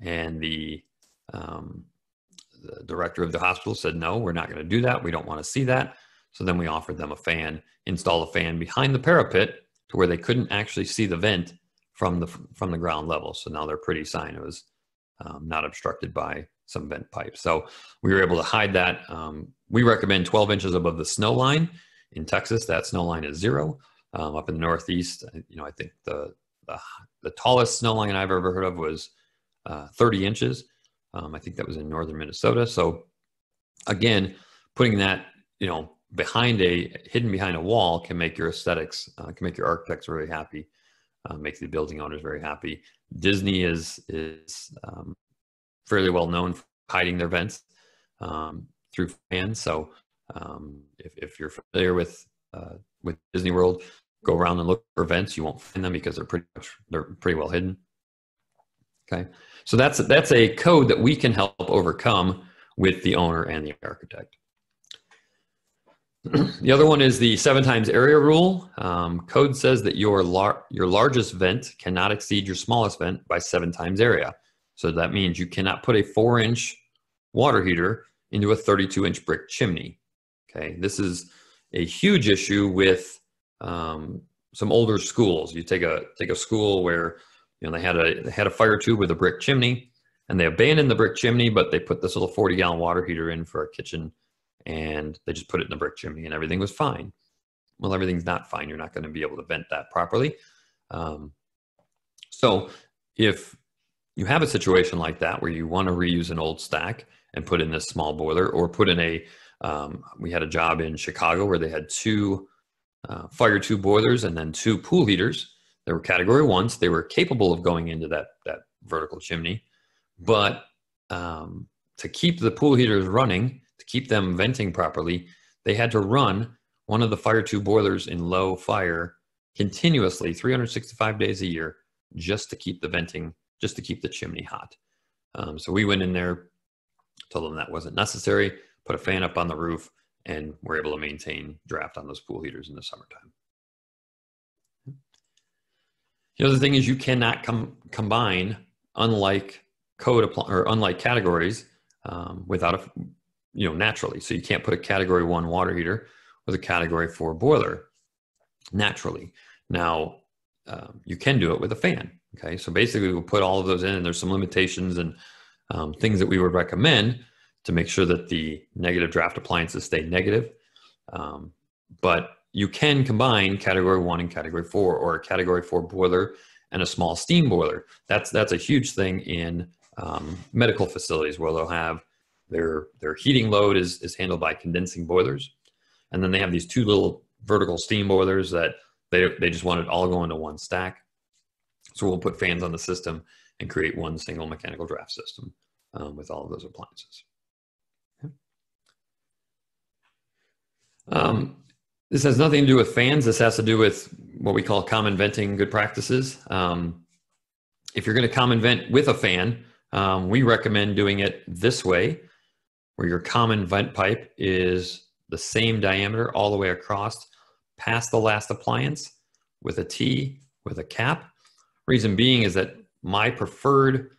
And the, um, the director of the hospital said, no, we're not going to do that. We don't want to see that. So then we offered them a fan, install a fan behind the parapet to where they couldn't actually see the vent from the from the ground level. So now they're pretty was um, not obstructed by some vent pipes. So we were able to hide that. Um, we recommend 12 inches above the snow line. In Texas, that snow line is zero. Um, up in the Northeast, you know, I think the, the, the tallest snow line I've ever heard of was uh, 30 inches. Um, I think that was in northern Minnesota. So again, putting that, you know, behind a hidden behind a wall can make your aesthetics uh, can make your architects very happy uh, make the building owners very happy disney is is um, fairly well known for hiding their vents um, through fans so um, if, if you're familiar with uh, with disney world go around and look for vents. You won't find them because they're pretty much they're pretty well hidden. Okay. So that's that's a code that we can help overcome with the owner and the architect. The other one is the seven times area rule. Um, code says that your, lar your largest vent cannot exceed your smallest vent by seven times area. So that means you cannot put a four inch water heater into a 32 inch brick chimney. Okay, this is a huge issue with um, some older schools. You take a take a school where you know they had a they had a fire tube with a brick chimney, and they abandoned the brick chimney, but they put this little 40 gallon water heater in for a kitchen and they just put it in the brick chimney and everything was fine. Well, everything's not fine. You're not going to be able to vent that properly. Um, so if you have a situation like that where you want to reuse an old stack and put in this small boiler or put in a, um, we had a job in Chicago where they had two uh, fire tube boilers and then two pool heaters. They were category ones. They were capable of going into that, that vertical chimney, but um, to keep the pool heaters running, to keep them venting properly, they had to run one of the fire tube boilers in low fire continuously 365 days a year just to keep the venting, just to keep the chimney hot. Um, so we went in there, told them that wasn't necessary, put a fan up on the roof, and we're able to maintain draft on those pool heaters in the summertime. The other thing is you cannot com combine unlike code or unlike categories um, without a you know, naturally. So you can't put a category one water heater with a category four boiler naturally. Now, um, you can do it with a fan. Okay. So basically we'll put all of those in and there's some limitations and um, things that we would recommend to make sure that the negative draft appliances stay negative. Um, but you can combine category one and category four or a category four boiler and a small steam boiler. That's, that's a huge thing in um, medical facilities where they'll have their, their heating load is, is handled by condensing boilers. And then they have these two little vertical steam boilers that they, they just want it all go into one stack. So we'll put fans on the system and create one single mechanical draft system um, with all of those appliances. Um, this has nothing to do with fans. This has to do with what we call common venting good practices. Um, if you're going to common vent with a fan, um, we recommend doing it this way, where your common vent pipe is the same diameter all the way across past the last appliance with a T with a cap. Reason being is that my preferred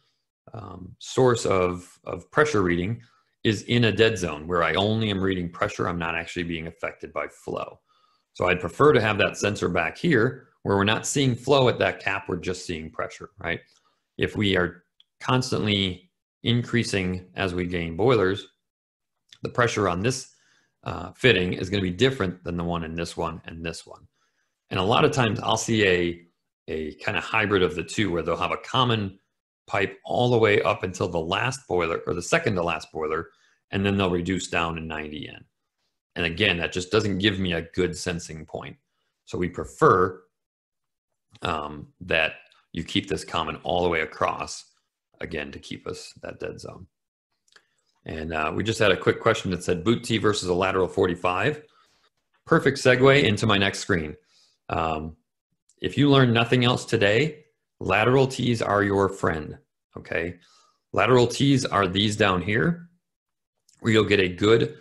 um, source of, of pressure reading is in a dead zone where I only am reading pressure. I'm not actually being affected by flow. So I'd prefer to have that sensor back here where we're not seeing flow at that cap, we're just seeing pressure, right? If we are constantly increasing as we gain boilers, the pressure on this uh, fitting is going to be different than the one in this one and this one. And a lot of times I'll see a, a kind of hybrid of the two where they'll have a common pipe all the way up until the last boiler or the second to last boiler, and then they'll reduce down to 90 N. And again, that just doesn't give me a good sensing point. So we prefer um, that you keep this common all the way across, again, to keep us that dead zone. And uh, we just had a quick question that said boot T versus a lateral 45. Perfect segue into my next screen. Um, if you learn nothing else today, Lateral T's are your friend, okay? Lateral T's are these down here, where you'll get a good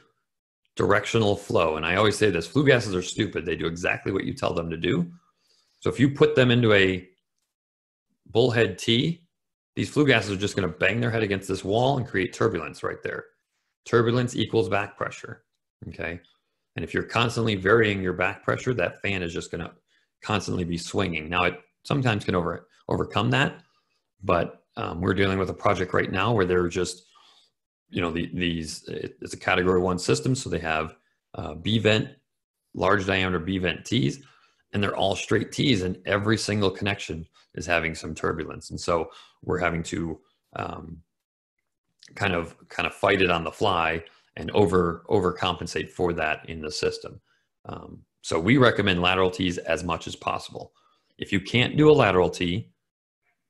directional flow. And I always say this, flue gases are stupid. They do exactly what you tell them to do. So if you put them into a bullhead T, these flue gases are just gonna bang their head against this wall and create turbulence right there. Turbulence equals back pressure, okay? And if you're constantly varying your back pressure, that fan is just gonna constantly be swinging. Now it sometimes can over overcome that. But um, we're dealing with a project right now where they're just, you know, the, these, it's a category one system. So they have uh, B vent, large diameter B vent T's, and they're all straight T's and every single connection is having some turbulence. And so we're having to um, kind of, kind of fight it on the fly and over, overcompensate for that in the system. Um, so we recommend lateral T's as much as possible. If you can't do a lateral T,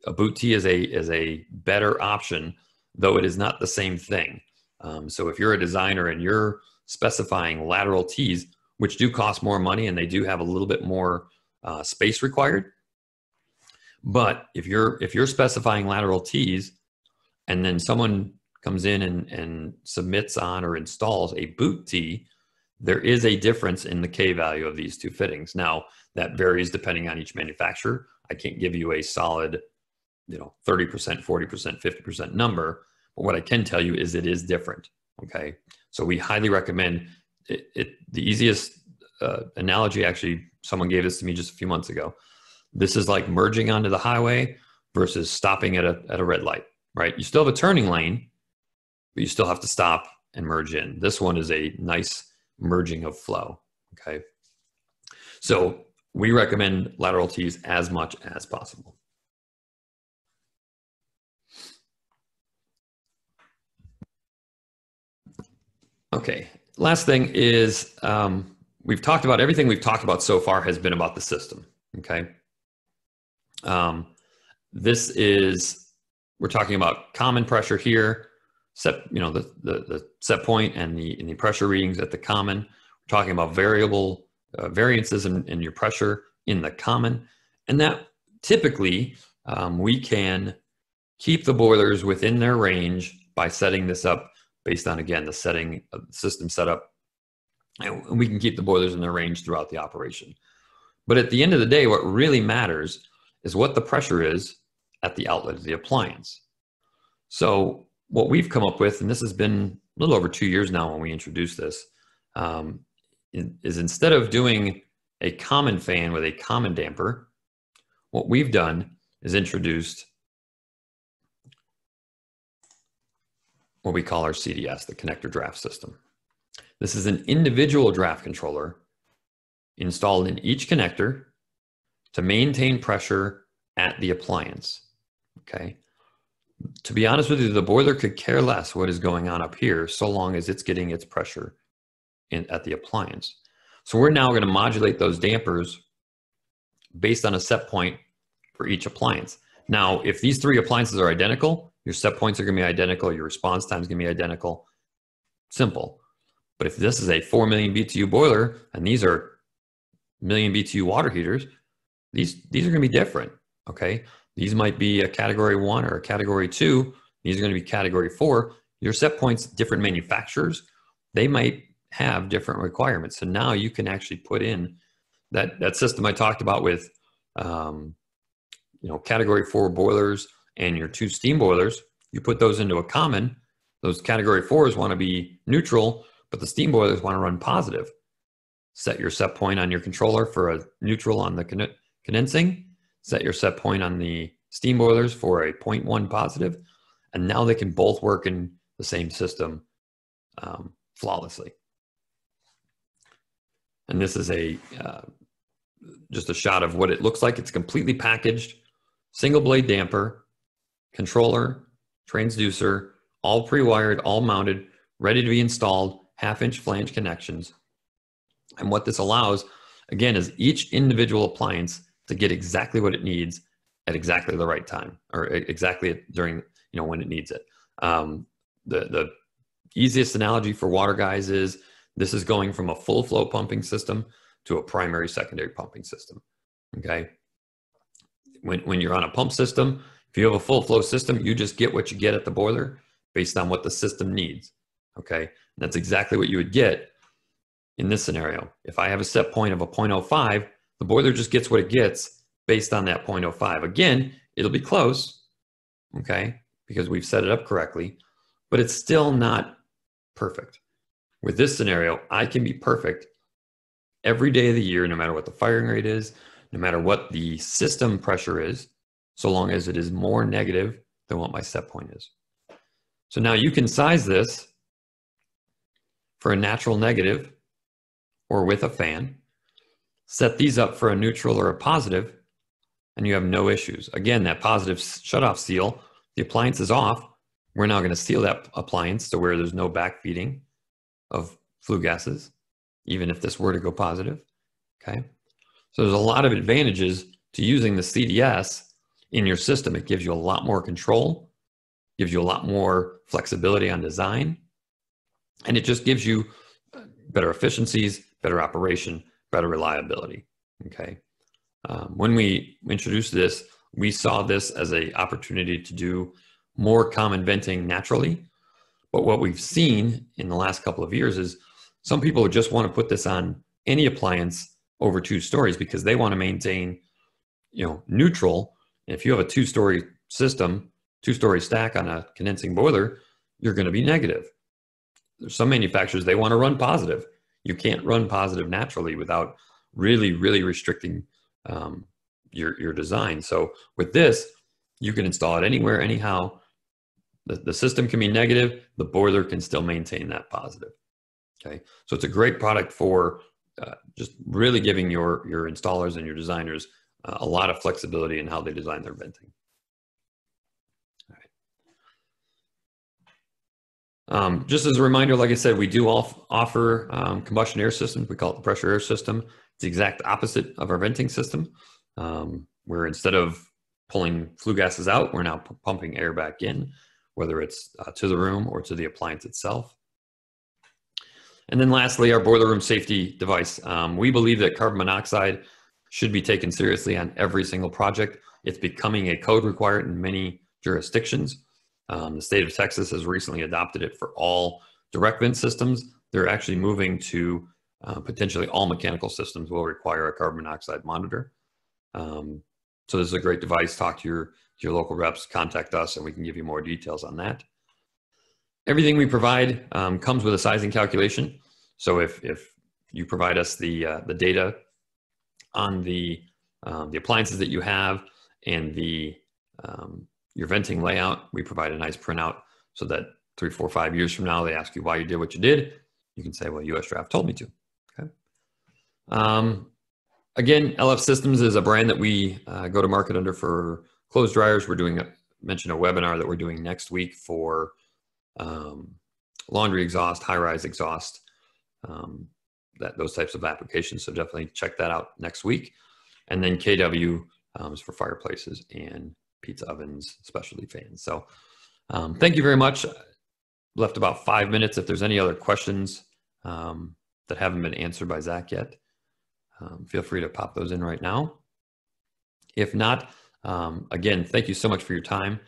a boot T is a is a better option, though it is not the same thing. Um, so if you're a designer and you're specifying lateral T's, which do cost more money and they do have a little bit more uh, space required, but if you're if you're specifying lateral T's, and then someone comes in and, and submits on or installs a boot T, there is a difference in the K value of these two fittings. Now that varies depending on each manufacturer. I can't give you a solid you know 30% 40% 50% number but what i can tell you is it is different okay so we highly recommend it, it the easiest uh, analogy actually someone gave this to me just a few months ago. This is like merging onto the highway versus stopping at a, at a red light right? You still have a turning lane but you still have to stop and merge in. This one is a nice merging of flow okay? So we recommend lateral T's as much as possible. Okay. Last thing is um, we've talked about everything we've talked about so far has been about the system. Okay. Um, this is we're talking about common pressure here, set you know the the, the set point and the and the pressure readings at the common. We're talking about variable uh, variances in, in your pressure in the common, and that typically um, we can keep the boilers within their range by setting this up based on, again, the setting of the system setup. And we can keep the boilers in their range throughout the operation. But at the end of the day, what really matters is what the pressure is at the outlet of the appliance. So what we've come up with, and this has been a little over two years now when we introduced this, um, is instead of doing a common fan with a common damper, what we've done is introduced what we call our CDS, the connector draft system. This is an individual draft controller installed in each connector to maintain pressure at the appliance. Okay. To be honest with you, the boiler could care less what is going on up here so long as it's getting its pressure in, at the appliance. So we're now going to modulate those dampers based on a set point for each appliance. Now, if these three appliances are identical, your set points are going to be identical, your response time is going to be identical. Simple. But if this is a 4 million BTU boiler and these are million BTU water heaters, these, these are going to be different. Okay. These might be a category one or a category two. These are going to be category four. Your set points, different manufacturers, they might have different requirements. So now you can actually put in that, that system I talked about with, um, you know, category four boilers and your two steam boilers. You put those into a common. Those category fours want to be neutral, but the steam boilers want to run positive. Set your set point on your controller for a neutral on the condensing. Set your set point on the steam boilers for a 0.1 positive, and now they can both work in the same system um, flawlessly. And this is a uh, just a shot of what it looks like. It's completely packaged, single blade damper, controller, transducer, all pre-wired, all mounted, ready to be installed, half inch flange connections. And what this allows, again, is each individual appliance to get exactly what it needs at exactly the right time or exactly during, you know, when it needs it. Um, the, the easiest analogy for water guys is this is going from a full flow pumping system to a primary secondary pumping system. Okay. When, when you're on a pump system, if you have a full flow system, you just get what you get at the boiler based on what the system needs. Okay. And that's exactly what you would get in this scenario. If I have a set point of a 0.05, the boiler just gets what it gets based on that 0.05. Again, it'll be close, okay, because we've set it up correctly, but it's still not perfect. With this scenario, I can be perfect every day of the year, no matter what the firing rate is, no matter what the system pressure is, so long as it is more negative than what my set point is. So now you can size this for a natural negative or with a fan, set these up for a neutral or a positive, and you have no issues. Again, that positive shutoff seal, the appliance is off. We're now going to seal that appliance to where there's no backfeeding of flue gases, even if this were to go positive. Okay. So there's a lot of advantages to using the CDS in your system. It gives you a lot more control, gives you a lot more flexibility on design, and it just gives you better efficiencies, better operation, better reliability. Okay. Um, when we introduced this, we saw this as an opportunity to do more common venting naturally. But what we've seen in the last couple of years is some people just want to put this on any appliance over two stories because they want to maintain, you know, neutral. If you have a two-story system, two-story stack on a condensing boiler, you're going to be negative. There's some manufacturers they want to run positive you can't run positive naturally without really, really restricting um, your, your design. So with this, you can install it anywhere, anyhow. The, the system can be negative, the boiler can still maintain that positive. Okay, so it's a great product for uh, just really giving your, your installers and your designers uh, a lot of flexibility in how they design their venting. Um, just as a reminder, like I said, we do offer um, combustion air systems. We call it the pressure air system. It's the exact opposite of our venting system, um, where instead of pulling flue gases out, we're now pumping air back in, whether it's uh, to the room or to the appliance itself. And then lastly, our boiler room safety device. Um, we believe that carbon monoxide should be taken seriously on every single project. It's becoming a code required in many jurisdictions. Um, the state of Texas has recently adopted it for all direct vent systems. They're actually moving to uh, potentially all mechanical systems will require a carbon monoxide monitor. Um, so this is a great device. Talk to your, to your local reps, contact us, and we can give you more details on that. Everything we provide um, comes with a sizing calculation. So if, if you provide us the, uh, the data on the, um, the appliances that you have and the um, your venting layout. We provide a nice printout so that three, four, five years from now, they ask you why you did what you did. You can say, well, US Draft told me to. Okay. Um, again, LF Systems is a brand that we uh, go to market under for clothes dryers. We're doing, a, mentioned a webinar that we're doing next week for um, laundry exhaust, high rise exhaust. Um, that those types of applications. So definitely check that out next week. And then KW um, is for fireplaces and pizza ovens, specialty fans. So um, thank you very much. Left about five minutes. If there's any other questions um, that haven't been answered by Zach yet, um, feel free to pop those in right now. If not, um, again, thank you so much for your time.